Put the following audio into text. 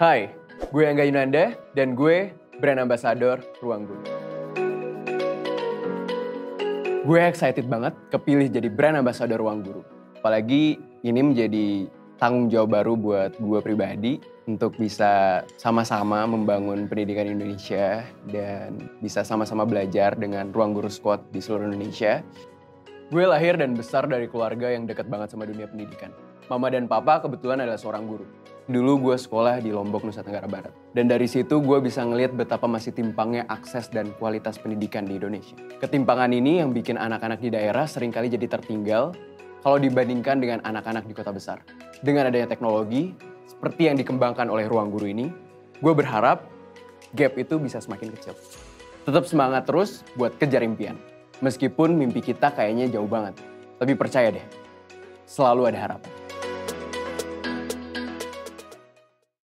Hai, gue Angga Yunanda dan gue brand ambassador Ruang Guru. Gue excited banget kepilih jadi brand ambassador Ruang Guru. Apalagi ini menjadi tanggung jawab baru buat gue pribadi untuk bisa sama-sama membangun pendidikan Indonesia dan bisa sama-sama belajar dengan Ruang Guru Squad di seluruh Indonesia. Gue lahir dan besar dari keluarga yang dekat banget sama dunia pendidikan. Mama dan papa kebetulan adalah seorang guru. Dulu gue sekolah di Lombok, Nusa Tenggara Barat. Dan dari situ gue bisa ngeliat betapa masih timpangnya akses dan kualitas pendidikan di Indonesia. Ketimpangan ini yang bikin anak-anak di daerah sering kali jadi tertinggal kalau dibandingkan dengan anak-anak di kota besar. Dengan adanya teknologi, seperti yang dikembangkan oleh ruang guru ini, gue berharap gap itu bisa semakin kecil. Tetap semangat terus buat kejar impian. Meskipun mimpi kita kayaknya jauh banget. Tapi percaya deh, selalu ada harapan.